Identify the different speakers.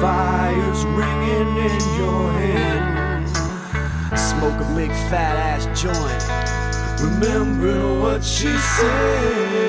Speaker 1: fires ringing in your head. Smoke a big fat ass joint, remembering what she said.